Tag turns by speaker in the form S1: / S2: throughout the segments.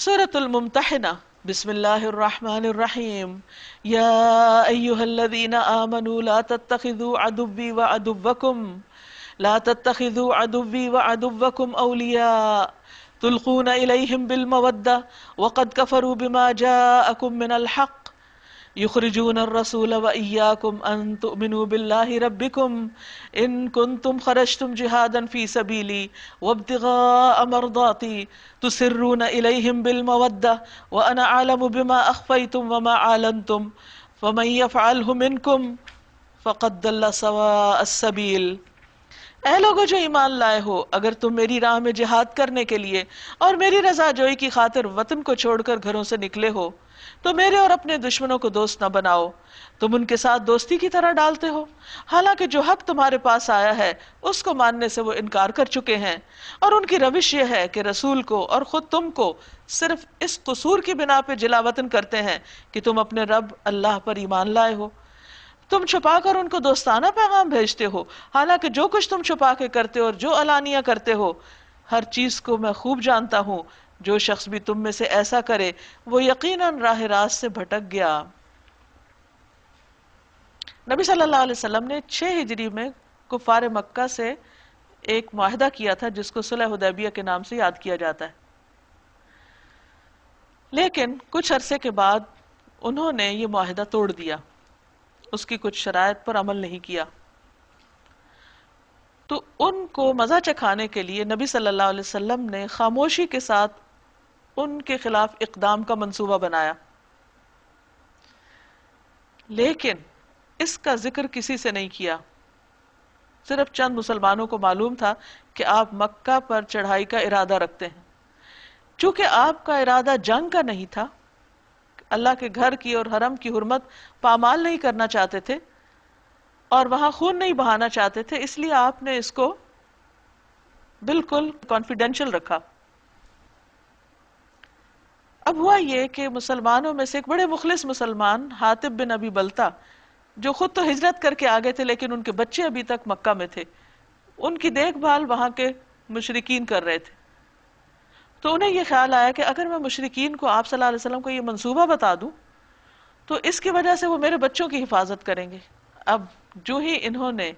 S1: سورة الممتحنة بسم الله الرحمن الرحيم يا أيها الذين آمنوا لا تتخذوا عدوي وعدوكم لا تتخذوا عدبي وعدبكم أولياء تلقون إليهم بالمودة وقد كفروا بما جاءكم من الحق یخرجون الرسول و ایاکم ان تؤمنوا باللہ ربکم ان کنتم خرشتم جہادا فی سبیلی و ابتغاء مرضاتی تسرون الیہم بالمودہ و انا عالم بما اخفیتم و ما عالنتم فمن یفعلہ منکم فقد دل سواء السبیل اے لوگو جو ایمان لائے ہو اگر تم میری راہ میں جہاد کرنے کے لیے اور میری رضا جوئی کی خاطر وطن کو چھوڑ کر گھروں سے نکلے ہو تو میرے اور اپنے دشمنوں کو دوست نہ بناؤ تم ان کے ساتھ دوستی کی طرح ڈالتے ہو حالانکہ جو حق تمہارے پاس آیا ہے اس کو ماننے سے وہ انکار کر چکے ہیں اور ان کی روش یہ ہے کہ رسول کو اور خود تم کو صرف اس قصور کی بنا پہ جلاوطن کرتے ہیں کہ تم اپنے رب اللہ پر ایمان لائے ہو تم چھپا کر ان کو دوستانہ پیغام بھیجتے ہو حالانکہ جو کچھ تم چھپا کے کرتے ہو اور جو علانیہ کرتے ہو ہر چیز کو میں خوب جانتا ہوں جو شخص بھی تم میں سے ایسا کرے وہ یقیناً راہ راست سے بھٹک گیا نبی صلی اللہ علیہ وسلم نے چھ ہجری میں کفار مکہ سے ایک معاہدہ کیا تھا جس کو صلح حدیبیہ کے نام سے یاد کیا جاتا ہے لیکن کچھ عرصے کے بعد انہوں نے یہ معاہدہ توڑ دیا اس کی کچھ شرائط پر عمل نہیں کیا تو ان کو مزہ چکھانے کے لیے نبی صلی اللہ علیہ وسلم نے خاموشی کے ساتھ ان کے خلاف اقدام کا منصوبہ بنایا لیکن اس کا ذکر کسی سے نہیں کیا صرف چند مسلمانوں کو معلوم تھا کہ آپ مکہ پر چڑھائی کا ارادہ رکھتے ہیں چونکہ آپ کا ارادہ جنگ کا نہیں تھا اللہ کے گھر کی اور حرم کی حرمت پامال نہیں کرنا چاہتے تھے اور وہاں خون نہیں بہانا چاہتے تھے اس لیے آپ نے اس کو بالکل کانفیڈینشل رکھا اب ہوا یہ کہ مسلمانوں میں سے ایک بڑے مخلص مسلمان حاطب بن ابی بلتا جو خود تو ہجرت کر کے آگے تھے لیکن ان کے بچے ابھی تک مکہ میں تھے ان کی دیکھ بھال وہاں کے مشرقین کر رہے تھے تو انہیں یہ خیال آیا کہ اگر میں مشرقین کو آپ صلی اللہ علیہ وسلم کو یہ منصوبہ بتا دوں تو اس کی وجہ سے وہ میرے بچوں کی حفاظت کریں گے اب جو ہی انہوں نے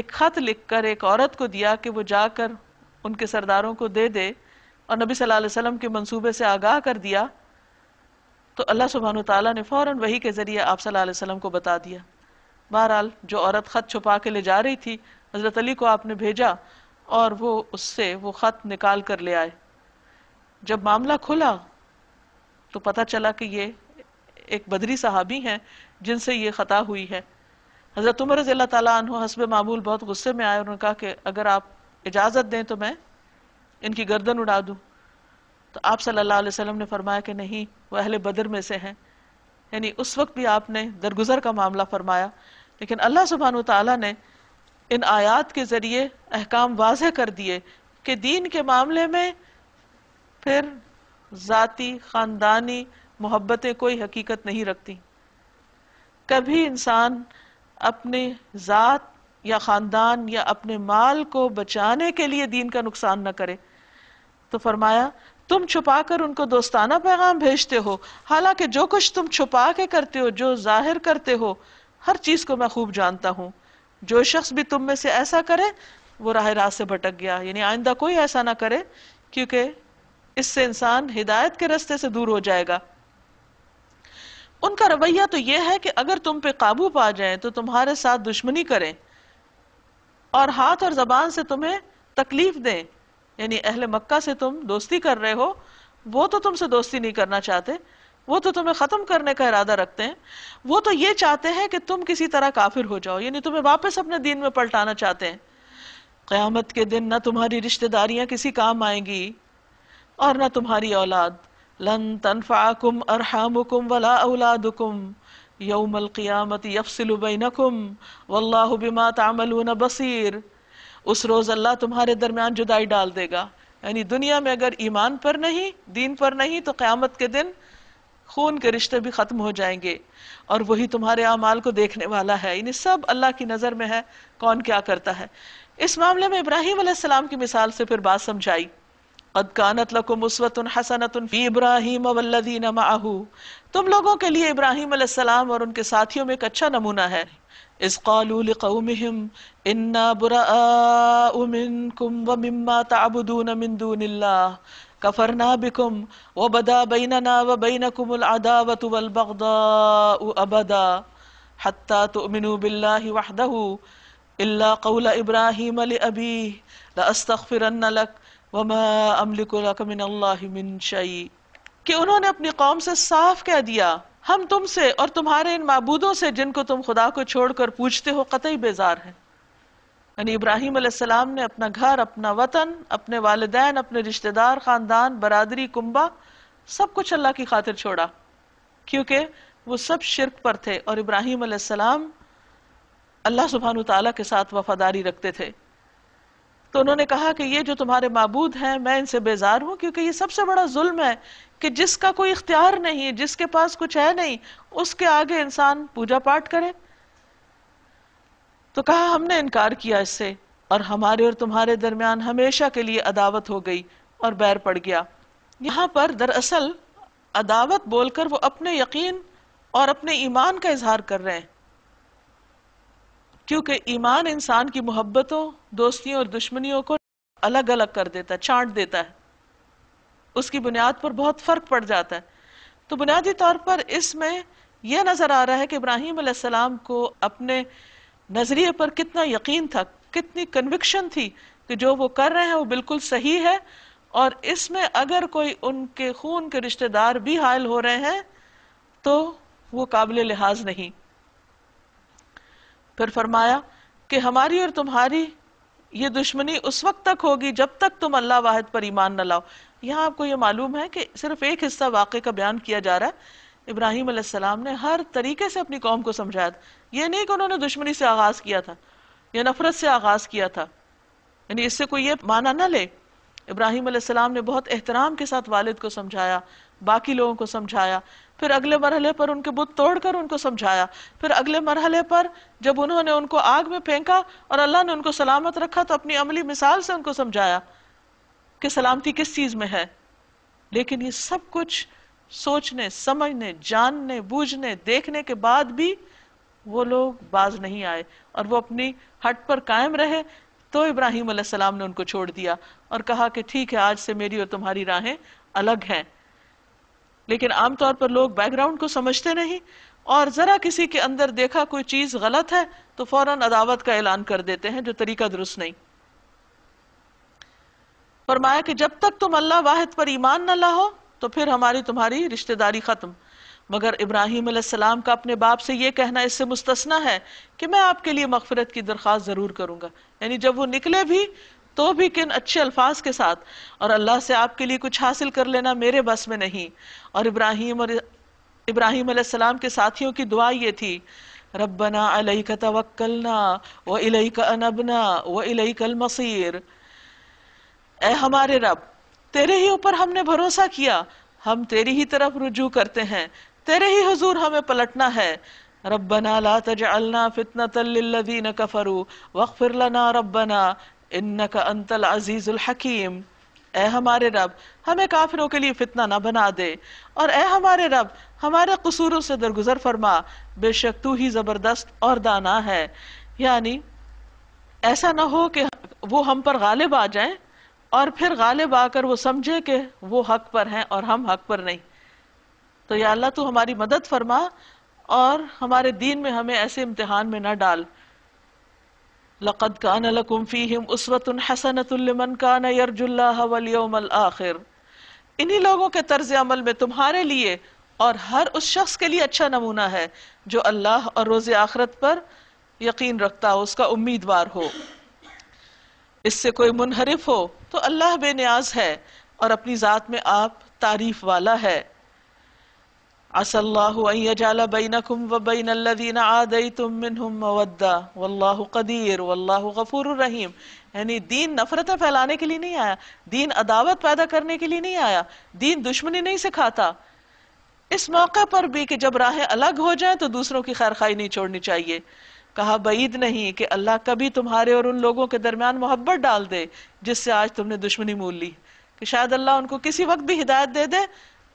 S1: ایک خط لکھ کر ایک عورت کو دیا کہ وہ جا کر ان کے سرداروں کو دے دے اور نبی صلی اللہ علیہ وسلم کے منصوبے سے آگاہ کر دیا تو اللہ سبحان تعالیٰ نے فوراً وہی کے ذریعے آپ صلی اللہ علیہ وسلم کو بتا دیا بہرحال جو عورت خط چھپا کے لے جا رہی تھی حضرت علی کو آپ نے بھیجا اور وہ اس سے وہ خط نکال کر لے آئے جب معاملہ کھلا تو پتہ چلا کہ یہ ایک بدری صحابی ہیں جن سے یہ خطا ہوئی ہے حضرت عمر رضی اللہ تعالیٰ عنہ حسب معمول بہت غصے میں آئے اور انہوں نے کہا کہ اگر آپ اجازت دیں تو میں ان کی گردن اڑا دوں تو آپ صلی اللہ علیہ وسلم نے فرمایا کہ نہیں وہ اہل بدر میں سے ہیں یعنی اس وقت بھی آپ نے درگزر کا معاملہ فرمایا لیکن اللہ سبحان و تعالیٰ نے ان آیات کے ذریعے احکام واضح کر دیے کہ دین کے معاملے میں پھر ذاتی خاندانی محبتیں کوئی حقیقت نہیں رکھتی کبھی انسان اپنے ذات یا خاندان یا اپنے مال کو بچانے کے لیے دین کا نقصان نہ کرے تو فرمایا تم چھپا کر ان کو دوستانہ پیغام بھیجتے ہو حالانکہ جو کچھ تم چھپا کے کرتے ہو جو ظاہر کرتے ہو ہر چیز کو میں خوب جانتا ہوں جو شخص بھی تم میں سے ایسا کرے وہ راہ راست سے بھٹک گیا یعنی آئندہ کوئی ایسا نہ کرے کیونکہ اس سے انسان ہدایت کے رستے سے دور ہو جائے گا ان کا رویہ تو یہ ہے کہ اگر تم پہ قابو پا جائیں تو تمہارے ساتھ دشمنی کریں اور ہاتھ اور زبان سے تمہیں تکلیف دیں یعنی اہل مکہ سے تم دوستی کر رہے ہو وہ تو تم سے دوستی نہیں کرنا چاہتے وہ تو تمہیں ختم کرنے کا ارادہ رکھتے ہیں وہ تو یہ چاہتے ہیں کہ تم کسی طرح کافر ہو جاؤ یعنی تمہیں واپس اپنے دین میں پلٹانا چاہتے ہیں قیامت کے دن نہ تمہاری رشتہ داریاں کسی کام آئیں گی اور نہ تمہاری اولاد لن تنفعکم ارحامکم ولا اولادکم یوم القیامت یفصل بینکم واللہ بما تعملون بصیر اس روز اللہ تمہارے درمیان جدائی ڈال دے گا یعنی دنیا میں اگر ایمان پر نہیں دین پر نہیں تو قیامت کے دن خون کے رشتے بھی ختم ہو جائیں گے اور وہی تمہارے اعمال کو دیکھنے والا ہے یعنی سب اللہ کی نظر میں ہے کون کیا کرتا ہے اس معاملے میں ابراہیم علیہ السلام کی مثال سے پھر بات سمجھائی اسوت حسنت ابراہیم تم لوگوں کے لیے ابراہیم علیہ السلام اور ان کے ساتھیوں میں ایک اچھا نمونہ ہے اذ قالوا لقومهم انا براء منكم ومما تعبدون من من من دون الله الله كفرنا بكم وبدا بيننا وبينكم العداوة والبغضاء حتى تؤمنوا بالله وحده قول لك لك وما شيء کہ انہوں نے اپنی قوم سے صاف کہہ دیا ہم تم سے اور تمہارے ان معبودوں سے جن کو تم خدا کو چھوڑ کر پوچھتے ہو قطعی بیزار ہیں یعنی ابراہیم علیہ السلام نے اپنا گھر اپنا وطن اپنے والدین اپنے رشتہ دار خاندان برادری کنبا سب کچھ اللہ کی خاطر چھوڑا کیونکہ وہ سب شرک پر تھے اور ابراہیم علیہ السلام اللہ سبحانہ تعالیٰ کے ساتھ وفاداری رکھتے تھے تو انہوں نے کہا کہ یہ جو تمہارے معبود ہیں میں ان سے بیزار ہوں کیونکہ یہ سب سے بڑا ظلم ہے کہ جس کا کوئی اختیار نہیں جس کے پاس کچھ ہے نہیں اس کے آگے انسان پوجا پاٹ کرے تو کہا ہم نے انکار کیا اس سے اور ہمارے اور تمہارے درمیان ہمیشہ کے لیے عداوت ہو گئی اور بیر پڑ گیا یہاں پر دراصل عداوت بول کر وہ اپنے یقین اور اپنے ایمان کا اظہار کر رہے ہیں کیونکہ ایمان انسان کی محبتوں دوستیوں اور دشمنیوں کو الگ الگ کر دیتا ہے چانٹ دیتا ہے اس کی بنیاد پر بہت فرق پڑ جاتا ہے تو بنیادی طور پر اس میں یہ نظر آ رہا ہے کہ ابراہیم علیہ السلام کو اپنے نظریے پر کتنا یقین تھا کتنی کنوکشن تھی کہ جو وہ کر رہے ہیں وہ بالکل صحیح ہے اور اس میں اگر کوئی ان کے خون کے رشتہ دار بھی حائل ہو رہے ہیں تو وہ قابل لحاظ نہیں پھر فرمایا کہ ہماری اور تمہاری یہ دشمنی اس وقت تک ہوگی جب تک تم اللہ واحد پر ایمان نہ لاؤ یہاں آپ کو یہ معلوم ہے کہ صرف ایک حصہ واقع کا بیان کیا جا رہا ہے ابراہیم علیہ السلام نے ہر طریقے سے اپنی قوم کو سمجھایا تھا یہ نہیں کہ انہوں نے دشمنی سے آغاز کیا تھا یا نفرت سے آغاز کیا تھا یعنی اس سے کوئی یہ معنی نہ لے ابراہیم علیہ السلام نے بہت احترام کے ساتھ والد کو سمجھایا باقی لوگوں کو سمجھایا پھر اگلے مرحلے پر ان کے بت توڑ کر ان کو سمجھایا پھر اگلے مرحلے پر جب انہوں نے ان کو آگ میں پھینکا اور اللہ نے ان کو سلامت رکھا تو اپنی عملی مثال سے ان کو سمجھایا کہ سلامتی کس چیز میں ہے لیکن یہ سب کچھ سوچنے سمجھنے جاننے بوجھنے دیکھنے کے بعد بھی وہ لوگ باز نہیں آئے اور وہ اپنی ہٹ پر قائم رہے تو ابراہیم علیہ السلام نے ان کو چھوڑ دیا اور کہا کہ ٹھیک ہے آج سے میری اور تمہاری راہیں الگ ہیں لیکن عام طور پر لوگ بیک گراؤنڈ کو سمجھتے نہیں اور ذرا کسی کے اندر دیکھا کوئی چیز غلط ہے تو فوراً عداوت کا اعلان کر دیتے ہیں جو طریقہ درست نہیں فرمایا کہ جب تک تم اللہ واحد پر ایمان نہ لاؤ تو پھر ہماری تمہاری رشتہ داری ختم مگر ابراہیم علیہ السلام کا اپنے باپ سے یہ کہنا اس سے مستثنا ہے کہ میں آپ کے لیے مغفرت کی درخواست ضرور کروں گا یعنی جب وہ نکلے بھی تو بھی کن اچھے الفاظ کے ساتھ اور اللہ سے آپ کے لیے کچھ حاصل کر لینا میرے بس میں نہیں اور ابراہیم اور ابراہیم علیہ السلام کے ساتھیوں کی دعا یہ تھی ربنا انبنا اے ہمارے رب تیرے ہی اوپر ہم نے بھروسہ کیا ہم تیری ہی طرف رجوع کرتے ہیں تیرے ہی حضور ہمیں پلٹنا ہے ربنا لا تجعلنا فتنة للذین کفروا لنا ربنا الحکیم اے ہمارے رب ہمیں کافروں کے لیے فتنہ نہ بنا دے اور اے ہمارے رب ہمارے قصوروں سے درگزر فرما بے شک تو ہی زبردست اور دانا ہے یعنی ایسا نہ ہو کہ وہ ہم پر غالب آ جائیں اور پھر غالب آ کر وہ سمجھے کہ وہ حق پر ہیں اور ہم حق پر نہیں تو یا اللہ تو ہماری مدد فرما اور ہمارے دین میں ہمیں ایسے امتحان میں نہ ڈال انہی لوگوں کے طرز عمل میں تمہارے لیے اور ہر اس شخص کے لیے اچھا نمونہ ہے جو اللہ اور روز آخرت پر یقین رکھتا ہو اس کا امیدوار ہو اس سے کوئی منحرف ہو تو اللہ بے نیاز ہے اور اپنی ذات میں آپ تعریف والا ہے اللہ یعنی نفرتیں پھیلانے کے لیے نہیں آیا دین عداوت پیدا کرنے کے لیے نہیں آیا دین دشمنی نہیں سکھاتا اس موقع پر بھی کہ جب راہیں الگ ہو جائیں تو دوسروں کی خیر خائی نہیں چھوڑنی چاہیے کہا بعید نہیں کہ اللہ کبھی تمہارے اور ان لوگوں کے درمیان محبت ڈال دے جس سے آج تم نے دشمنی مول لی کہ شاید اللہ ان کو کسی وقت بھی ہدایت دے دے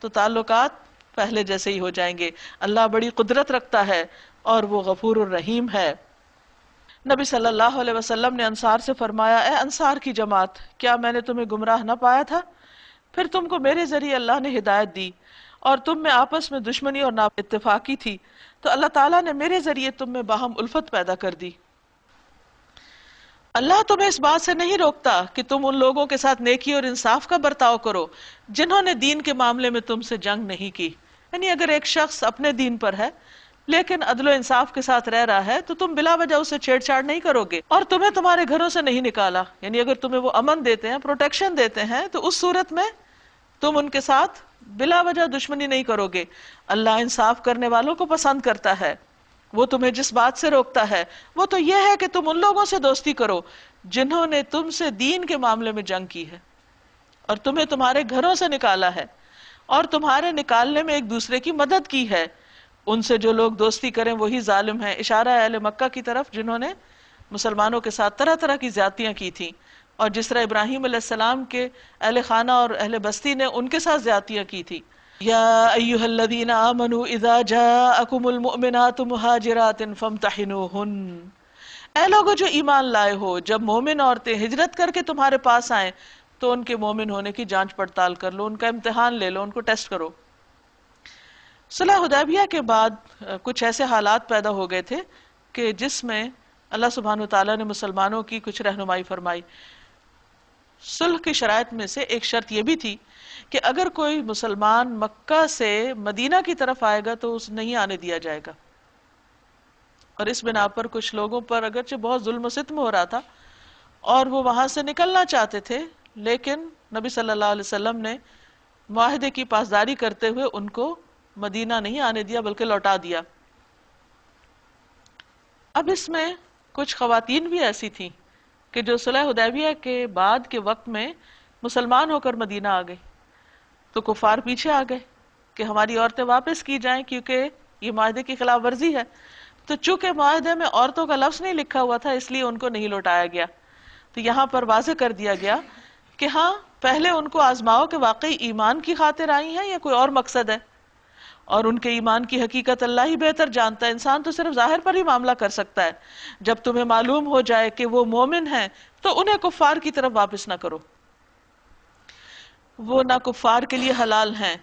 S1: تو تعلقات پہلے جیسے ہی ہو جائیں گے اللہ بڑی قدرت رکھتا ہے اور وہ غفور الرحیم ہے نبی صلی اللہ علیہ وسلم نے انصار سے فرمایا اے انصار کی جماعت کیا میں نے تمہیں گمراہ نہ پایا تھا پھر تم کو میرے ذریعے اللہ نے ہدایت دی اور تم میں آپس میں دشمنی اور اتفاقی تھی تو اللہ تعالیٰ نے میرے ذریعے تم میں باہم الفت پیدا کر دی اللہ تمہیں اس بات سے نہیں روکتا کہ تم ان لوگوں کے ساتھ نیکی اور انصاف کا برتاؤ کرو جنہوں نے دین کے معاملے میں تم سے جنگ نہیں کی یعنی اگر ایک شخص اپنے دین پر ہے لیکن عدل و انصاف کے ساتھ رہ رہا ہے تو تم بلا وجہ اسے چھیڑ چھاڑ نہیں کرو گے اور تمہیں تمہارے گھروں سے نہیں نکالا یعنی اگر تمہیں وہ امن دیتے ہیں پروٹیکشن دیتے ہیں تو اس صورت میں تم ان کے ساتھ بلا وجہ دشمنی نہیں کرو گے اللہ انصاف کرنے والوں کو پسند کرتا ہے وہ تمہیں جس بات سے روکتا ہے وہ تو یہ ہے کہ تم ان لوگوں سے دوستی کرو جنہوں نے تم سے دین کے معاملے میں جنگ کی ہے اور تمہیں تمہارے گھروں سے نکالا ہے اور تمہارے نکالنے میں ایک دوسرے کی مدد کی ہے ان سے جو لوگ دوستی کریں وہی ظالم ہیں اشارہ اہل مکہ کی طرف جنہوں نے مسلمانوں کے ساتھ طرح طرح کی زیادتیاں کی تھیں اور جس طرح ابراہیم علیہ السلام کے اہل خانہ اور اہل بستی نے ان کے ساتھ زیادتیاں کی تھیں یا ایوہ الذین آمنوا اذا جاءکم المؤمنات مہاجرات فامتحنوہن اے لوگوں جو ایمان لائے ہو جب مومن عورتیں ہجرت کر کے تمہارے پاس آئیں تو ان کے مومن ہونے کی جانچ پڑتال کر لو ان کا امتحان لے لو ان کو ٹیسٹ کرو صلاح کے بعد کچھ ایسے حالات پیدا ہو گئے تھے کہ جس میں اللہ سبحانہ تعالیٰ نے مسلمانوں کی کچھ رہنمائی فرمائی صلح کی شرائط میں سے ایک شرط یہ بھی تھی کہ اگر کوئی مسلمان مکہ سے مدینہ کی طرف آئے گا تو اس نہیں آنے دیا جائے گا اور اس بنا پر کچھ لوگوں پر اگرچہ بہت ظلم و ستم ہو رہا تھا اور وہ وہاں سے نکلنا چاہتے تھے لیکن نبی صلی اللہ علیہ وسلم نے معاہدے کی پاسداری کرتے ہوئے ان کو مدینہ نہیں آنے دیا بلکہ لوٹا دیا اب اس میں کچھ خواتین بھی ایسی تھیں کہ جو صلح حدیبیہ کے کے بعد وقت میں مسلمان ہو کر مدینہ آ گئی تو کفار پیچھے آ گئے کہ ہماری عورتیں واپس کی جائیں کیونکہ یہ معاہدے کی خلاف ورزی ہے تو چونکہ معاہدے میں عورتوں کا لفظ نہیں لکھا ہوا تھا اس لیے ان کو نہیں لوٹایا گیا تو یہاں پر واضح کر دیا گیا کہ ہاں پہلے ان کو آزماؤ کہ واقعی ایمان کی خاطر آئی ہیں یا کوئی اور مقصد ہے اور ان کے ایمان کی حقیقت اللہ ہی بہتر جانتا ہے انسان تو صرف ظاہر پر ہی معاملہ کر سکتا ہے جب تمہیں معلوم ہو جائے کہ وہ مومن ہیں تو انہیں کفار کی طرف واپس نہ کرو وہ نہ کفار کے لیے حلال ہیں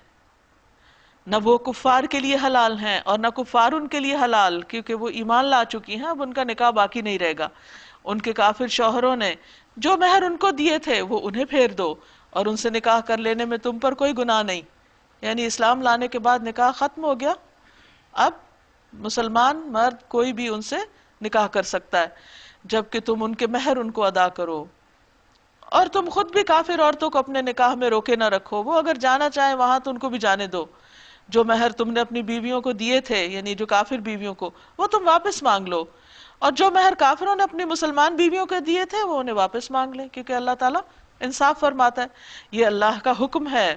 S1: نہ وہ کفار کے لیے حلال ہیں اور نہ کفار ان کے لیے حلال کیونکہ وہ ایمان لا چکی ہیں اب ان کا نکاح باقی نہیں رہے گا ان کے کافر شوہروں نے جو مہر ان کو دیے تھے وہ انہیں پھیر دو اور ان سے نکاح کر لینے میں تم پر کوئی کوئی گناہ نہیں یعنی اسلام لانے کے بعد نکاح نکاح ختم ہو گیا اب مسلمان مرد بھی ان سے کر سکتا ہے جبکہ تم ان کے مہر ان کو ادا کرو اور تم خود بھی کافر عورتوں کو اپنے نکاح میں روکے نہ رکھو وہ اگر جانا چاہے وہاں تو ان کو بھی جانے دو جو مہر تم نے اپنی بیویوں کو دیے تھے یعنی جو کافر بیویوں کو وہ تم واپس مانگ لو اور جو مہر کافروں نے اپنی مسلمان بیویوں کے دیے تھے وہ انہیں واپس مانگ لیں کیونکہ اللہ تعالیٰ انصاف فرماتا ہے یہ اللہ کا حکم ہے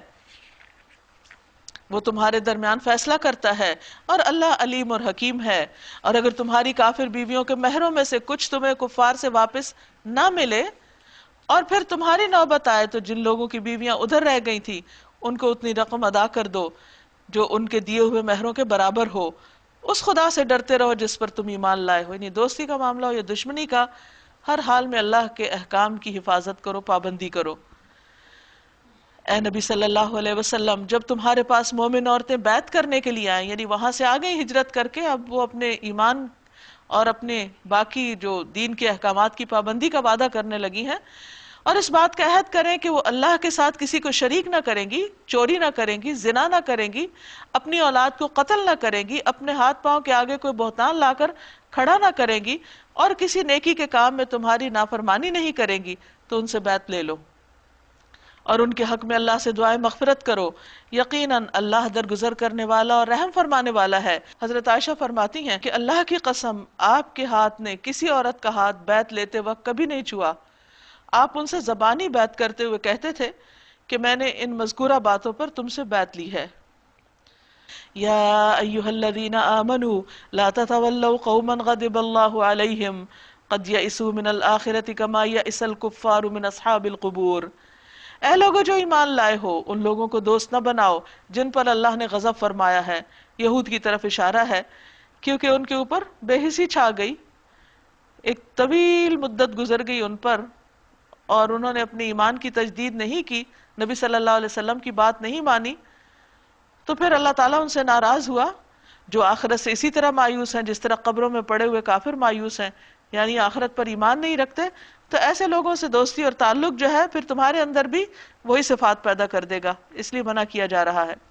S1: وہ تمہارے درمیان فیصلہ کرتا ہے اور اللہ علیم اور حکیم ہے اور اگر تمہاری کافر بیویوں کے مہروں میں سے کچھ تمہیں کفار سے واپس نہ ملے اور پھر تمہاری نوبت آئے تو جن لوگوں کی بیویاں ادھر رہ گئی تھی ان کو اتنی رقم ادا کر دو جو ان کے دیے ہوئے مہروں کے برابر ہو اس خدا سے ڈرتے رہو جس پر تم ایمان لائے ہو یعنی دوستی کا معاملہ ہو یا دشمنی کا ہر حال میں اللہ کے احکام کی حفاظت کرو پابندی کرو اے نبی صلی اللہ علیہ وسلم جب تمہارے پاس مومن عورتیں بیت کرنے کے لیے آئیں یعنی وہاں سے آگے ہجرت کر کے اب وہ اپنے ایمان اور اپنے باقی جو دین کے احکامات کی پابندی کا وعدہ کرنے لگی ہیں اور اس بات کا عہد کریں کہ وہ اللہ کے ساتھ کسی کو شریک نہ کریں گی چوری نہ کریں گی زنا نہ کریں گی اپنی اولاد کو قتل نہ کریں گی اپنے ہاتھ پاؤں کے آگے کوئی بہتان لا کر کھڑا نہ کریں گی اور کسی نیکی کے کام میں تمہاری نافرمانی نہیں کریں گی تو ان سے بیت لے لو اور ان کے حق میں اللہ سے دعائیں مغفرت کرو یقیناً اللہ درگزر کرنے والا اور رحم فرمانے والا ہے حضرت عائشہ فرماتی ہیں کہ اللہ کی قسم آپ کے ہاتھ نے کسی عورت کا ہاتھ بیت لیتے وقت کبھی نہیں چھوا آپ ان سے زبانی بیعت کرتے ہوئے کہتے تھے کہ میں نے ان مذکورہ باتوں پر تم سے بیت لی ہے یا ایوہ الذین آمنوا لا قوما اللہ علیہم قد من من کما اصحاب القبور اے لوگوں جو ایمان لائے ہو ان لوگوں کو دوست نہ بناؤ جن پر اللہ نے غضب فرمایا ہے یہود کی طرف اشارہ ہے کیونکہ ان کے اوپر بے حصی چھا گئی ایک طویل مدت گزر گئی ان پر اور انہوں نے اپنی ایمان کی تجدید نہیں کی نبی صلی اللہ علیہ وسلم کی بات نہیں مانی تو پھر اللہ تعالیٰ ان سے ناراض ہوا جو آخرت سے اسی طرح مایوس ہیں جس طرح قبروں میں پڑے ہوئے کافر مایوس ہیں یعنی آخرت پر ایمان نہیں رکھتے تو ایسے لوگوں سے دوستی اور تعلق جو ہے پھر تمہارے اندر بھی وہی صفات پیدا کر دے گا اس لیے منع کیا جا رہا ہے